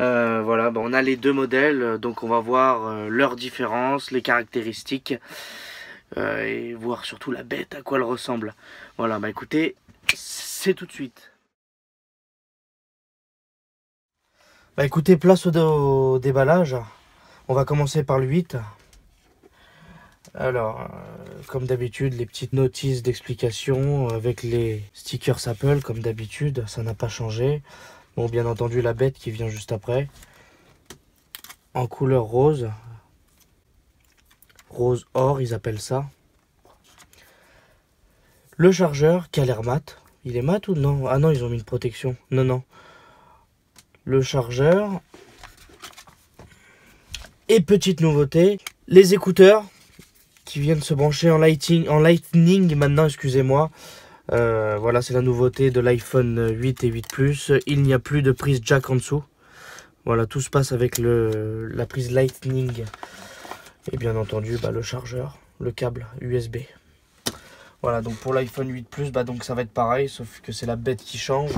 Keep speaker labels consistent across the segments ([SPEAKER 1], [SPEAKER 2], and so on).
[SPEAKER 1] Euh, voilà, on a les deux modèles, donc on va voir euh, leurs différences, les caractéristiques, euh, et voir surtout la bête à quoi elle ressemble. Voilà, bah écoutez, c'est tout de suite. Bah écoutez, place au, déballage. On va commencer par le 8. Alors, comme d'habitude, les petites notices d'explication avec les stickers Apple, comme d'habitude, ça n'a pas changé. Bien entendu, la bête qui vient juste après. En couleur rose. Rose or, ils appellent ça. Le chargeur qui a l'air mat. Il est mat ou non? Ah non, ils ont mis une protection. Non, non. Le chargeur. Et petite nouveauté, les écouteurs qui viennent se brancher en, lighting, en lightning maintenant, excusez-moi. Euh, voilà, c'est la nouveauté de l'iPhone 8 et 8 Plus. Il n'y a plus de prise jack en dessous. Voilà, tout se passe avec la prise lightning. Et bien entendu, bah, le chargeur, le câble USB. Voilà, donc pour l'iPhone 8 Plus, bah, donc ça va être pareil, sauf que c'est la bête qui change.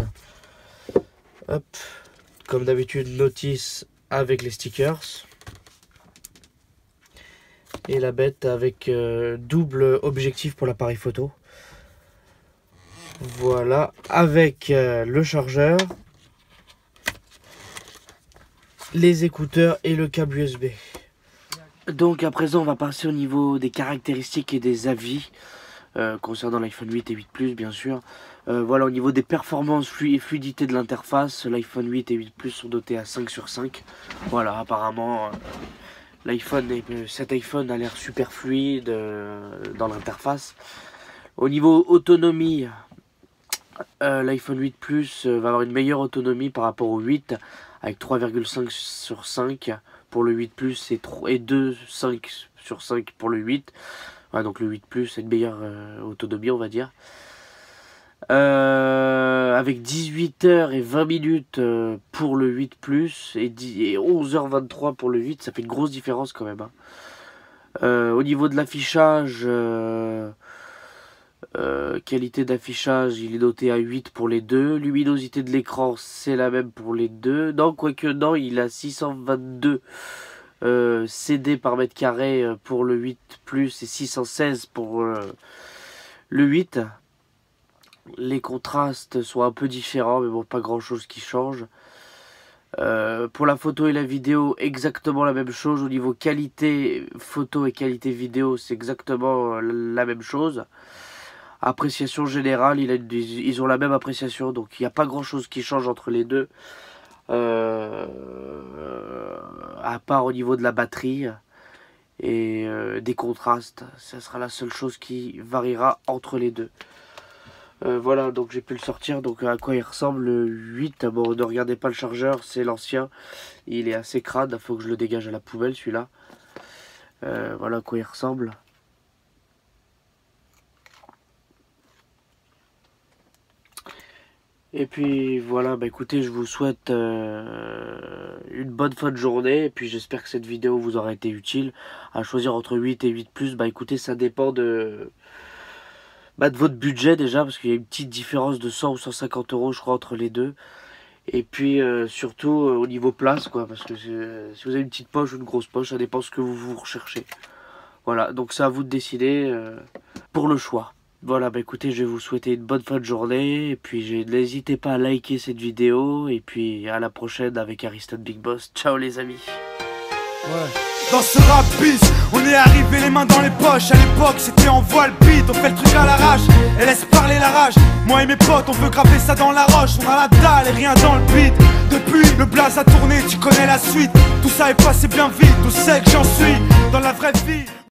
[SPEAKER 1] Hop, comme d'habitude, notice avec les stickers. Et la bête avec euh, double objectif pour l'appareil photo. Voilà, avec euh, le chargeur, les écouteurs et le câble USB. Donc à présent, on va passer au niveau des caractéristiques et des avis euh, concernant l'iPhone 8 et 8 Plus, bien sûr. Euh, voilà, au niveau des performances et fluidité de l'interface, l'iPhone 8 et 8 Plus sont dotés à 5 sur 5. Voilà, apparemment, l'iPhone, cet iPhone a l'air super fluide dans l'interface. Au niveau autonomie, euh, l'iPhone 8 Plus euh, va avoir une meilleure autonomie par rapport au 8 avec 3,5 sur 5 pour le 8 Plus et, 3 et 2,5 sur 5 pour le 8. Ouais, donc le 8 Plus a une meilleure euh, autonomie, on va dire. Avec 18h et 20 minutes pour le 8 Plus et, 10 et 11h23 pour le 8, ça fait une grosse différence quand même. hein. Au niveau de l'affichage, euh, euh, qualité d'affichage, il est noté à 8 pour les deux. Luminosité de l'écran, c'est la même pour les deux. Non, quoique non, il a 622 euh, CD par mètre carré euh, pour le 8 Plus et 616 pour euh, le 8. Les contrastes sont un peu différents, mais bon, pas grand chose qui change. Euh, pour la photo et la vidéo, exactement la même chose. Au niveau qualité photo et qualité vidéo, c'est exactement euh, la même chose. Appréciation générale, ils ont la même appréciation, donc il n'y a pas grand chose qui change entre les deux. Euh, à part au niveau de la batterie et euh, des contrastes, ça sera la seule chose qui variera entre les deux. Euh, voilà, donc j'ai pu le sortir. Donc à quoi il ressemble le 8 Bon, ne regardez pas le chargeur, c'est l'ancien. Il est assez crade, il faut que je le dégage à la poubelle celui-là. Voilà à quoi il ressemble. Et puis voilà, bah écoutez, je vous souhaite euh, une bonne fin de journée. Et puis j'espère que cette vidéo vous aura été utile. À choisir entre 8 et 8 plus, bah écoutez, ça dépend de, bah, de votre budget déjà, parce qu'il y a une petite différence de 100 ou 150 euros, je crois, entre les deux. Et puis euh, surtout euh, au niveau place, quoi, parce que si vous avez une petite poche ou une grosse poche, ça dépend ce que vous, vous recherchez. Voilà, donc c'est à vous de décider pour le choix. Voilà, bah écoutez, je vais vous souhaiter une bonne fin de journée. Et puis n'hésitez pas à liker cette vidéo. Et puis à la prochaine avec Ariston Big Boss. Ciao les amis.
[SPEAKER 2] Dans ce rap on est arrivé les mains dans les poches. À l'époque, c'était en voile beat. On fait le truc à l'arrache et laisse parler la rage. Moi et mes potes, on veut graver ça dans la roche. On a la dalle et rien dans le beat. Depuis, le blaze a tourné, tu connais la suite. Tout ça est passé bien vite. Tout sait que j'en suis dans la vraie vie.